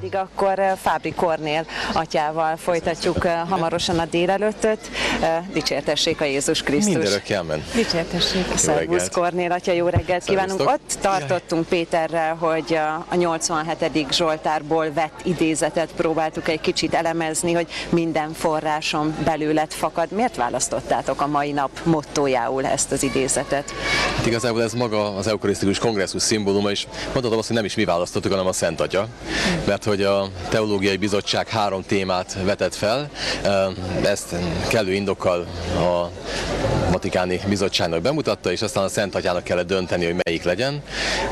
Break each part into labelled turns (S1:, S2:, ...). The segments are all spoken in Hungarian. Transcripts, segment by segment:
S1: pedig akkor eh, Fábri Kornél atyával folytatjuk eh, hamarosan a délelőttöt. Eh, Dicsértessék a Jézus Krisztus.
S2: Mindörökké amen.
S1: Dicsértessék. Szervusz Kornél atya, jó reggelt kívánunk. Ott tartottunk Péterrel, hogy a a 87. Zsoltárból vett idézetet próbáltuk egy kicsit elemezni, hogy minden forráson belőled fakad. Miért választottátok a mai nap mottójául ezt az idézetet?
S2: Hát igazából ez maga az eukarisztikus kongresszus szimbóluma, és mondhatom azt, hogy nem is mi választottuk, hanem a Szent Atya, mert hogy a Teológiai Bizottság három témát vetett fel, ezt kellő indokkal a Vatikáni Bizottságnak bemutatta, és aztán a Szent Atyának kellett dönteni, hogy melyik legyen.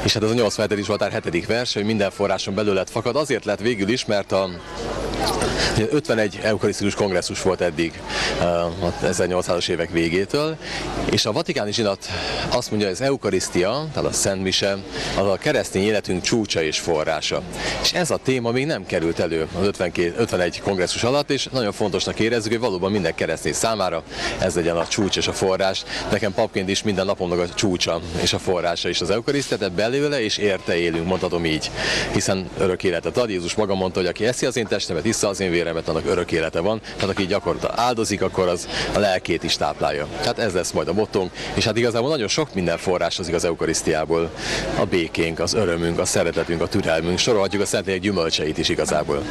S2: És hát ez a 87. Zsoltár 7. vers, hogy minden forráson belőled fakad. Azért lett végül is, mert a 51 eukarisztikus kongresszus volt eddig uh, a 1800-as évek végétől, és a vatikáni zsinat azt mondja, hogy az eukarisztia, tehát a Szent Mise, az a keresztény életünk csúcsa és forrása. És ez a téma még nem került elő az 52, 51 kongresszus alatt, és nagyon fontosnak érezzük, hogy valóban minden keresztény számára ez legyen a csúcs és a forrás. Nekem papként is minden napomnak a csúcsa és a forrása is az eukarisztia, tehát belőle és érte élünk, mondhatom így. Hiszen örök életet ad. Jézus maga mondta, hogy aki eszi az én testemet, issza az én véremet, annak örök élete van. Tehát aki gyakorlatilag áldozik, akkor az a lelkét is táplálja. Tehát ez lesz majd a mottónk, és hát igazából nagyon sok minden forrásozik az eukarisztiából. A békénk, az örömünk, a szeretetünk, a türelmünk, sorolhatjuk a Szentlélek gyümölcseit is igazából.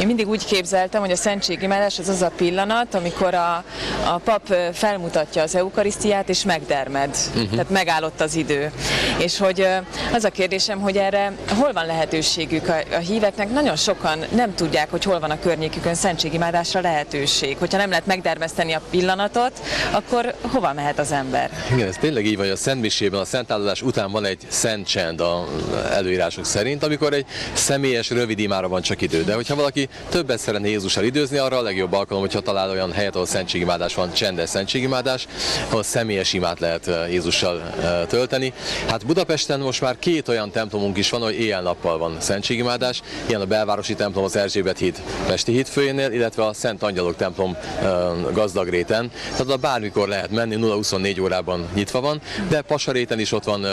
S3: Én mindig úgy képzeltem, hogy a szentségimádás az az a pillanat, amikor a, a pap felmutatja az eukarisztiát, és megdermed. Uh-huh. Tehát megállott az idő. És hogy az a kérdésem, hogy erre hol van lehetőségük a, a híveknek? Nagyon sokan nem tudják, hogy hol van a környékükön szentségimádásra lehetőség. Hogyha nem lehet megdermeszteni a pillanatot, akkor hova mehet az ember?
S2: Igen, ez tényleg így van, a Szent Misében, a Szent Áldozás után van egy szent csend a előírások szerint, amikor egy személyes, rövid imára van csak idő. De hogyha valaki többet szeretne Jézussal időzni, arra a legjobb alkalom, hogyha talál olyan helyet, ahol szentségimádás van, csendes szentségimádás, ahol személyes imát lehet eh, Jézussal eh, tölteni. Hát Budapesten most már két olyan templomunk is van, hogy éjjel-nappal van szentségimádás. Ilyen a belvárosi templom az Erzsébet híd Pesti hídfőjénél, illetve a Szent Angyalok templom eh, Gazdagréten. Tehát oda bármikor lehet menni, 0-24 órában nyitva van, de Pasaréten is ott van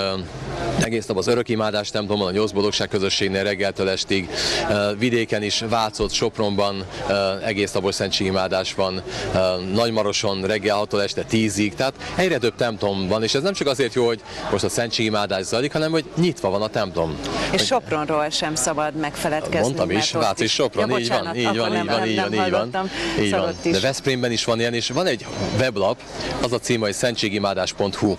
S2: egész nap az Örökimádás templomon, a Nyolc Boldogság közösségnél reggeltől estig, vidéken is, Vácot, Sopronban egész napos szentségimádás van, Nagymaroson reggel 6 este 10-ig, tehát egyre több templom van, és ez nem csak azért jó, hogy most a szentségimádás zajlik, hanem hogy nyitva van a templom.
S1: És Sopronról sem szabad megfeledkezni.
S2: Mondtam is, Vác és Sopron,
S1: Ja,
S2: így van, így van,
S1: nem-
S2: így van,
S1: nem-
S2: így
S1: nem
S2: van, így van. Így van. De Veszprémben is van ilyen, és van egy weblap, az a címe, hogy szentségimádás.hu,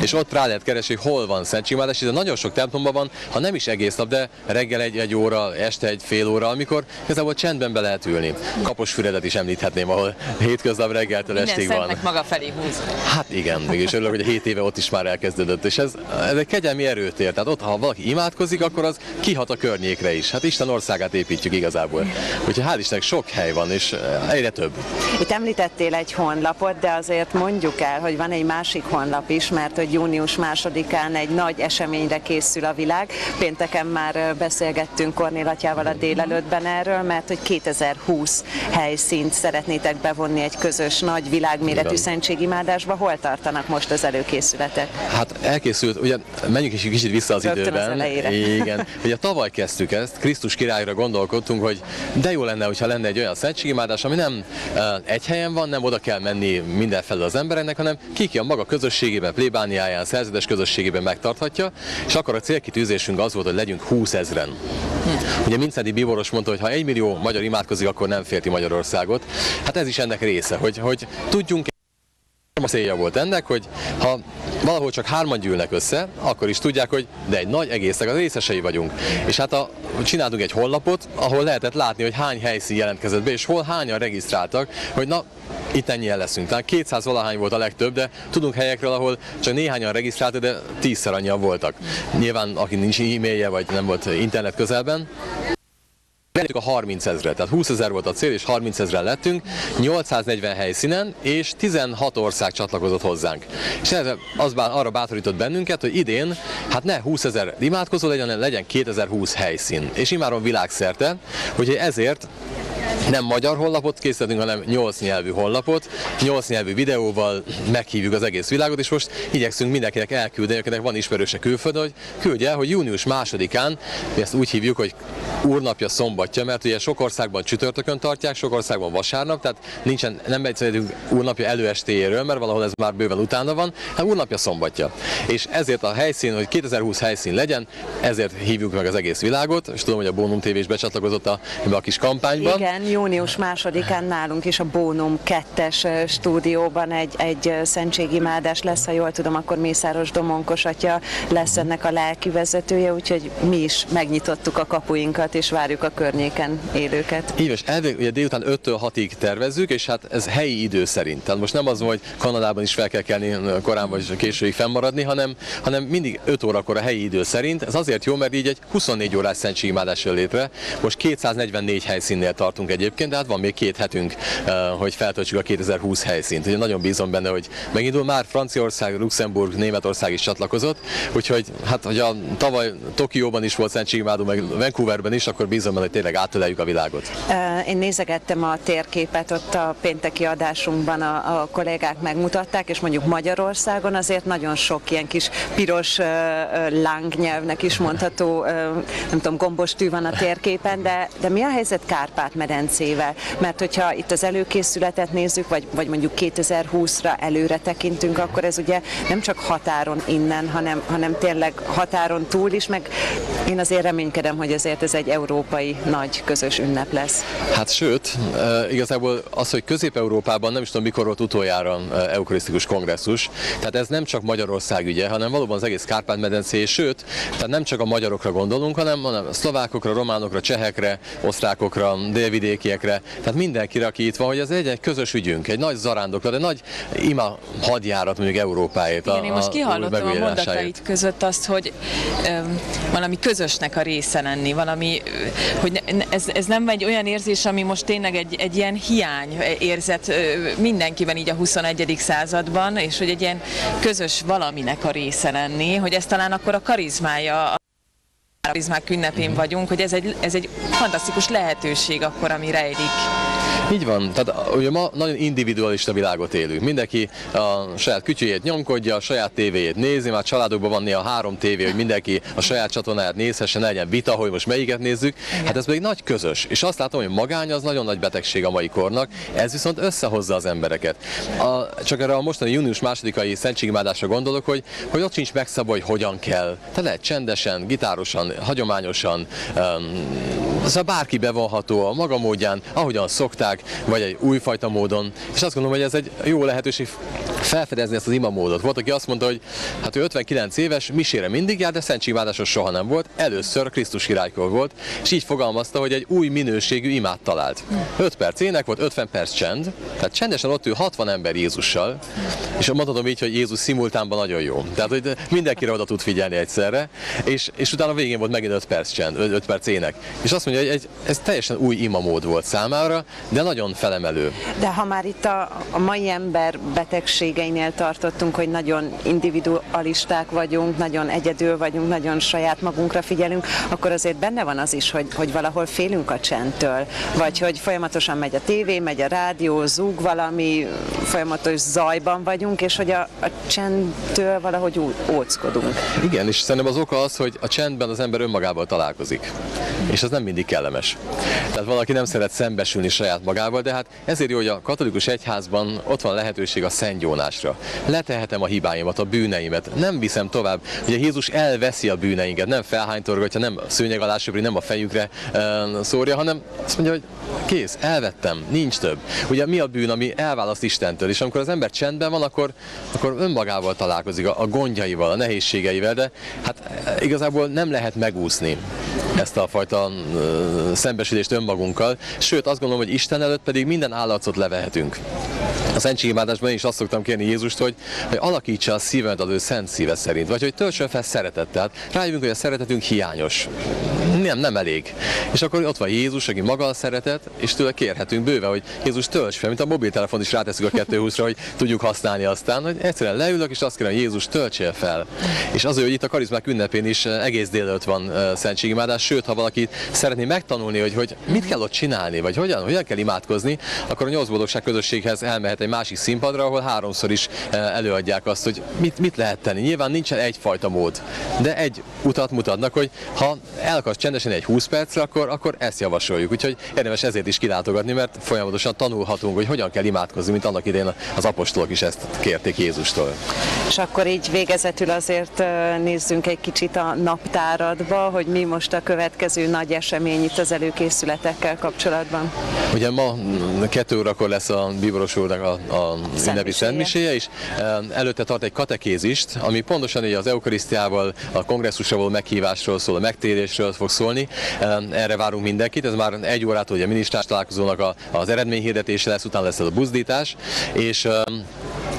S2: és ott rá lehet keresni, hogy hol van szentségimádás, és nagyon sok templomban van, ha nem is egész nap, de reggel egy, egy óra, este egy fél óra, amikor igazából csendben be lehet ülni. Kaposfüredet is említhetném, ahol hétköznap reggeltől
S3: Minden
S2: estig van.
S3: maga felé húz.
S2: Hát igen, mégis örülök, hogy a 7 éve ott is már elkezdődött, és ez, ez egy kegyelmi erőt ér. Tehát ott, ha valaki imádkozik, akkor az kihat a környékre is. Hát Isten országát építjük igazából. Úgyhogy hál' Istennek sok hely van, és eh, egyre több.
S1: Itt említettél egy honlapot, de azért mondjuk el, hogy van egy másik honlap is, mert hogy június másodikán egy nagy eseményre készül a világ. Pénteken már beszélgettünk Kornél atyával a délelőttben erről, mert hogy 2020 helyszínt szeretnétek bevonni egy közös nagy világméretű
S2: Igen.
S1: szentségimádásba. Hol tartanak most az előkészületek?
S2: Hát elkészült, ugye menjünk is egy kicsit vissza az
S1: Rögtön az
S2: időben.
S1: elejére.
S2: Igen. Ugye tavaly kezdtük ezt, Krisztus királyra gondolkodtunk, hogy de jó lenne, hogyha lenne egy olyan szentségimádás, ami nem egy helyen van, nem oda kell menni mindenfelől az embereknek, hanem ki ki a maga közösségében, plébániáján, szerzetes közösségében megtarthatja, és akkor a célkitűzésünk az volt, hogy legyünk 20 ezren. Ugye Mincedi Bíboros mondta, hogy ha egy millió magyar imádkozik, akkor nem férti Magyarországot. Hát ez is ennek része, hogy, hogy tudjunk a célja volt ennek, hogy ha valahol csak hárman gyűlnek össze, akkor is tudják, hogy de egy nagy egésznek az részesei vagyunk. És hát a, csináltunk egy honlapot, ahol lehetett látni, hogy hány helyszín jelentkezett be, és hol hányan regisztráltak, hogy na, itt ennyien leszünk. Tehát 200 valahány volt a legtöbb, de tudunk helyekről, ahol csak néhányan regisztráltak, de tízszer annyian voltak. Nyilván, aki nincs e-mailje, vagy nem volt internet közelben, Lettük a 30 ezre, tehát 20 ezer volt a cél, és 30 ezeren lettünk, 840 helyszínen, és 16 ország csatlakozott hozzánk. És ez az bá- arra bátorított bennünket, hogy idén, hát ne 20 ezer imádkozó legyen, hanem legyen 2020 helyszín. És imáron világszerte, úgyhogy ezért nem magyar honlapot készítünk, hanem 8 nyelvű honlapot, 8 nyelvű videóval meghívjuk az egész világot, és most igyekszünk mindenkinek elküldeni, akinek van ismerőse külföldön, hogy küldje hogy június másodikán, mi ezt úgy hívjuk, hogy úrnapja szombatja, mert ugye sok országban csütörtökön tartják, sok országban vasárnap, tehát nincsen, nem beszélünk úrnapja előestéjéről, mert valahol ez már bőven utána van, hanem úrnapja szombatja. És ezért a helyszín, hogy 2020 helyszín legyen, ezért hívjuk meg az egész világot, és tudom, hogy a Bónum TV is becsatlakozott a, a kis kampányban.
S1: Igen, június másodikán nálunk is a Bónum 2-es stúdióban egy, egy szentségimádás lesz, ha jól tudom, akkor Mészáros Domonkos atya lesz ennek a lelki vezetője, úgyhogy mi is megnyitottuk a kapuinkat, és várjuk a környéken élőket.
S2: Éves, elvég, ugye délután 5-től 6-ig tervezzük, és hát ez helyi idő szerint. Tehát most nem az hogy Kanadában is fel kell kelni korán vagy későig fennmaradni, hanem, hanem mindig 5 órakor a helyi idő szerint. Ez azért jó, mert így egy 24 órás szentségimádás jön létre. Most 244 helyszínnél tartunk egyébként, de hát van még két hetünk, hogy feltöltsük a 2020 helyszínt. Ugye nagyon bízom benne, hogy megindul már Franciaország, Luxemburg, Németország is csatlakozott, úgyhogy hát, hogy a tavaly Tokióban is volt szentségimádó, meg Vancouverben is, akkor bízom benne, hogy tényleg átöleljük a világot.
S1: Én nézegettem a térképet, ott a pénteki adásunkban a, a kollégák megmutatták, és mondjuk Magyarországon azért nagyon sok ilyen kis piros lángnyelvnek is mondható, nem tudom, gombostű van a térképen, de, de mi a helyzet Kárpát-medencével? Mert hogyha itt az előkészületet nézzük, vagy, vagy mondjuk 2020-ra előre tekintünk, akkor ez ugye nem csak határon innen, hanem, hanem tényleg határon túl is, meg én azért reménykedem, hogy azért ez egy európai nagy közös ünnep lesz.
S2: Hát sőt, igazából az, hogy Közép-Európában nem is tudom mikor volt utoljára eukarisztikus kongresszus, tehát ez nem csak Magyarország ügye, hanem valóban az egész Kárpát-medencé, sőt, tehát nem csak a magyarokra gondolunk, hanem, hanem szlovákokra, románokra, csehekre, osztrákokra, délvidékiekre, tehát mindenkire, aki itt van, hogy ez egy, egy közös ügyünk, egy nagy zarándoklat, egy nagy ima hadjárat mondjuk Európáért.
S3: Igen, a, én most kihallottam a, a mondatait között azt, hogy um, valami közösnek a része lenni, valami, hogy ne, ez, ez nem egy olyan érzés, ami most tényleg egy, egy ilyen hiány érzet mindenkiben így a 21. században, és hogy egy ilyen közös valaminek a része lenni, hogy ez talán akkor a karizmája karizmák ünnepén vagyunk, hogy ez egy, ez egy fantasztikus lehetőség akkor, ami rejlik.
S2: Így van, tehát ugye ma nagyon individualista világot élünk. Mindenki a saját kütyüjét nyomkodja, a saját tévéjét nézi, már családokban van néha három tévé, hogy mindenki a saját csatornáját nézhessen, legyen vita, hogy most melyiket nézzük. Hát ez pedig nagy közös. És azt látom, hogy magány az nagyon nagy betegség a mai kornak, ez viszont összehozza az embereket. A, csak erre a mostani június másodikai szentségimádásra gondolok, hogy, hogy ott sincs megszabva, hogy hogyan kell. Tehát lehet csendesen, gitárosan, hagyományosan, um, szóval bárki bevonható a maga módján, ahogyan szokták, vagy egy újfajta módon. És azt gondolom, hogy ez egy jó lehetőség felfedezni ezt az imamódot. Volt, aki azt mondta, hogy hát ő 59 éves, misére mindig jár, de szentségvádásos soha nem volt. Először Krisztus királykor volt, és így fogalmazta, hogy egy új minőségű imát talált. 5 perc ének volt, 50 perc csend, tehát csendesen ott ő 60 ember Jézussal, és mondhatom így, hogy Jézus szimultánban nagyon jó. Tehát, hogy mindenkire oda tud figyelni egyszerre, és, és utána végén volt megint 5 perc csend, 5 perc ének. És azt mondja, hogy egy, ez teljesen új imamód volt számára, de nagyon felemelő.
S1: De ha már itt a, a mai ember betegségeinél tartottunk, hogy nagyon individualisták vagyunk, nagyon egyedül vagyunk, nagyon saját magunkra figyelünk, akkor azért benne van az is, hogy, hogy valahol félünk a csendtől, vagy hogy folyamatosan megy a tévé, megy a rádió, zúg valami, folyamatos zajban vagyunk, és hogy a, a csendtől valahogy óckodunk.
S2: Igen, és szerintem az oka az, hogy a csendben az ember önmagával találkozik, és ez nem mindig kellemes. Tehát valaki nem szeret szembesülni saját magával, de hát ezért jó, hogy a katolikus egyházban ott van lehetőség a szentgyónásra. Letehetem a hibáimat, a bűneimet, nem viszem tovább. Ugye Jézus elveszi a bűneinket, nem felhánytorgatja, nem szőnyeg alá söpri, nem a fejükre uh, szórja, hanem azt mondja, hogy kész, elvettem, nincs több. Ugye mi a bűn, ami elválaszt Istentől, és amikor az ember csendben van, akkor, akkor önmagával találkozik, a, a gondjaival, a nehézségeivel, de hát igazából nem lehet megúszni ezt a fajta szembesülést önmagunkkal. Sőt, azt gondolom, hogy Isten előtt pedig minden állatot levehetünk. A szentségimádásban is azt szoktam kérni Jézust, hogy, hogy alakítsa a szívemet az ő szent szíve szerint, vagy hogy töltsön fel szeretettel. Rájövünk, hogy a szeretetünk hiányos. Nem, nem elég. És akkor ott van Jézus, aki maga a szeretet, és tőle kérhetünk bőve, hogy Jézus tölts fel, mint a mobiltelefon is ráteszünk a 220-ra, hogy tudjuk használni aztán, hogy egyszerűen leülök, és azt kérem, Jézus töltsél fel. És azért, hogy itt a karizmák ünnepén is eh, egész délelőtt van uh, szentségimádás, sőt, ha valaki szeretné megtanulni, hogy, hogy mit kell ott csinálni, vagy hogyan, hogyan kell imádkozni, akkor a nyolc boldogság közösséghez elmehet egy másik színpadra, ahol háromszor is uh, előadják azt, hogy mit, mit lehet tenni. Nyilván nincsen egyfajta mód, de egy utat mutatnak, hogy ha elakadsz csendesen egy 20 percre, akkor, akkor ezt javasoljuk. Úgyhogy érdemes ezért is kilátogatni, mert folyamatosan tanulhatunk, hogy hogyan kell imádkozni, mint annak idején az apostolok is ezt kérték Jézustól.
S1: És akkor így végezetül azért nézzünk egy kicsit a naptáradba, hogy mi most a következő nagy esemény itt az előkészületekkel kapcsolatban.
S2: Ugye ma kettő órakor lesz a Bíboros úrnak a, a ünnepi szentmiséje, és előtte tart egy katekézist, ami pontosan így az eukarisztiával, a kongresszusra való meghívásról szól, a megtérésről fog szólni. Erre várunk mindenkit, ez már egy órától ugye a minisztrás találkozónak az eredményhirdetése lesz, utána lesz ez a buzdítás, és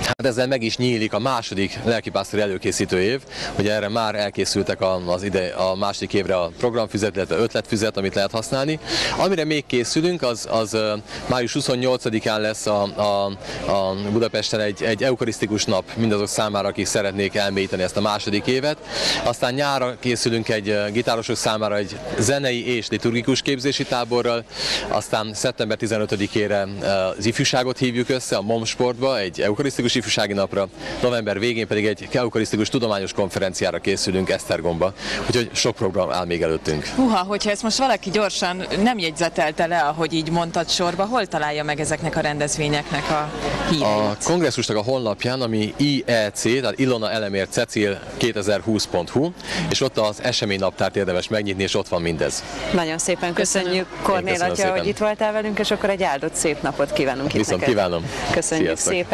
S2: Hát ezzel meg is nyílik a második lelkipásztori előkészítő év, hogy erre már elkészültek az ide, a második évre a programfüzet, illetve ötletfüzet, amit lehet használni. Amire még készülünk, az, az május 28-án lesz a, a, a Budapesten egy, egy eukarisztikus nap mindazok számára, akik szeretnék elmélyíteni ezt a második évet. Aztán nyára készülünk egy gitárosok számára egy zenei és liturgikus képzési táborral, aztán szeptember 15-ére az ifjúságot hívjuk össze a MOM sportba, egy eukarisztikus ifjúsági napra, november végén pedig egy eukarisztikus tudományos konferenciára készülünk Esztergomba, úgyhogy sok program áll még előttünk.
S3: Uha, hogyha ezt most valaki gyorsan nem jegyzetelte le, ahogy így mondtad sorba, hol találja meg ezeknek a rendezvényeknek a híreit?
S2: A kongresszusnak a honlapján, ami IEC, tehát Ilona Elemér Cecil 2020.hu, és ott az eseménynaptárt érdemes megnyitni, és ott van mindez.
S1: Nagyon szépen köszönjük, Kornél atya, hogy itt voltál velünk, és akkor egy áldott szép napot kívánunk
S2: Viszont
S1: itt neked.
S2: kívánom.
S1: Köszönjük
S2: Sziasztok.
S1: szépen.